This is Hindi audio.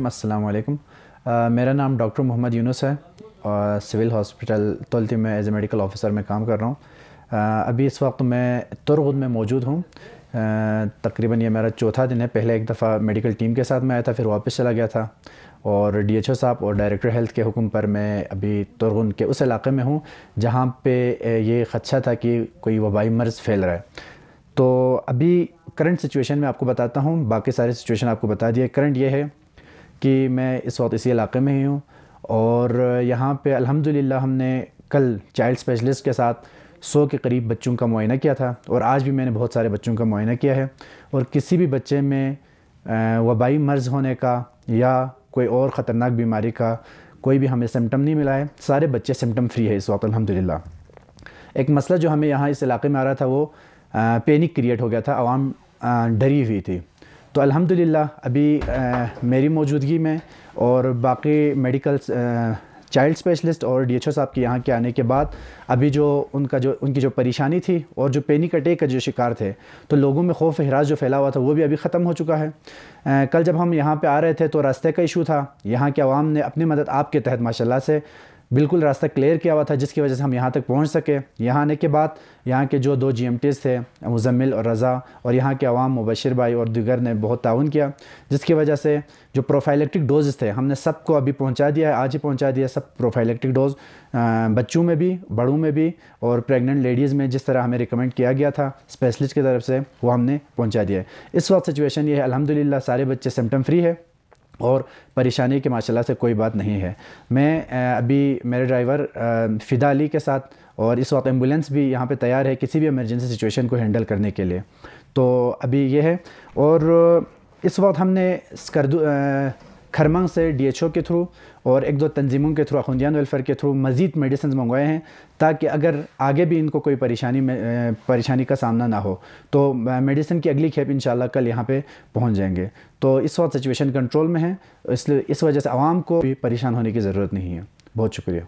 बसमीम अल्लाम मेरा नाम डॉक्टर मोहम्मद यूनुस है और सिविल हॉस्पिटल तोलती में एज ए मेडिकल ऑफिसर में काम कर रहा हूँ। अभी इस वक्त मैं तुरगुद में मौजूद हूँ। तकरीबन ये मेरा चौथा दिन है। पहले एक दफ़ा मेडिकल टीम के साथ मैं आया था, फिर वापस चला गया था। और डीएचओ साहब और डायरेक्टर हेल्थ के हुक्म पर मैं अभी तुरगुन के उस इलाके में हूँ, जहाँ पे ये ख़दशा था कि कोई वबाई मर्ज़ फैल रहा है। तो अभी करंट सिचुएशन में आपको बताता हूँ, बाकी सारे सिचुएशन आपको बता दिए करंट ये है कि मैं इस वक्त इसी इलाके में ही हूँ और यहाँ पे अल्हम्दुलिल्लाह हमने कल चाइल्ड स्पेशलिस्ट के साथ सौ के करीब बच्चों का मुआयना किया था और आज भी मैंने बहुत सारे बच्चों का मुआयना किया है और किसी भी बच्चे में वबाई मर्ज़ होने का या कोई और ख़तरनाक बीमारी का कोई भी हमें सिम्टम नहीं मिला है। सारे बच्चे सिम्टम फ्री है इस वक्त अलहमदिल्ला एक मसला जो हमें यहाँ इस इलाके में आ रहा था वो पैनिक क्रिएट हो गया था आवाम डरी हुई थी। तो अल्हम्दुलिल्लाह अभी आ, मेरी मौजूदगी में और बाकी मेडिकल चाइल्ड स्पेशलिस्ट और डीएचओ साहब के यहाँ के आने के बाद अभी जो उनका जो उनकी जो परेशानी थी और जो पैनिक अटैक का जो शिकार थे तो लोगों में खौफ हराज जो फैला हुआ था वो भी अभी ख़त्म हो चुका है। आ, कल जब हम यहाँ पे आ रहे थे तो रास्ते का इशू था। यहाँ के आवाम ने अपनी मदद आपके तहत माशाल्लाह से बिल्कुल रास्ता क्लियर किया हुआ था, जिसकी वजह से हम यहाँ तक पहुँच सके। यहाँ आने के बाद, यहाँ के जो दो जी थे, मुजम्मिल और रज़ा, और यहाँ के अवाम मुबशर भाई और दिगर ने बहुत ताउन किया, जिसकी वजह से जो प्रोफाइलेक्टिक डोज थे, हमने सबको अभी पहुँचा दिया है, आज ही पहुँचा दिया सब प्रोफाइलेक्टिक डोज बच्चों में भी, बड़ों में भी, और प्रेगनेंट लेडीज़ में जिस तरह हमें रिकमेंड किया गया था स्पेशलिस्ट की तरफ़ से, वो हमने पहुँचा दिया है। इस वक्त सिचुएशन ये है अलहमदिल्ला सारे बच्चे सिम्टम फ्री है। और परेशानी के माशाल्लाह से कोई बात नहीं है। मैं अभी मेरे ड्राइवर फ़िदा अली के साथ और इस वक्त एंबुलेंस भी यहाँ पे तैयार है किसी भी इमरजेंसी सिचुएशन को हैंडल करने के लिए। तो अभी ये है और इस वक्त हमने स्कर्दू खरमंग से डीएचओ के थ्रू और एक दो तंजीमों के थ्रू अखुंदियान वेलफेयर के थ्रू मज़ीद मेडिसिन मंगवाए हैं ताकि अगर आगे भी इनको कोई परेशानी में परेशानी का सामना ना हो तो मेडिसिन की अगली खेप इन कल यहाँ पर पहुँच जाएँगे। तो इस वक्त सिचुएशन कंट्रोल में है, इसलिए इस वजह से आवाम को भी परेशान होने की ज़रूरत नहीं है। बहुत शुक्रिया।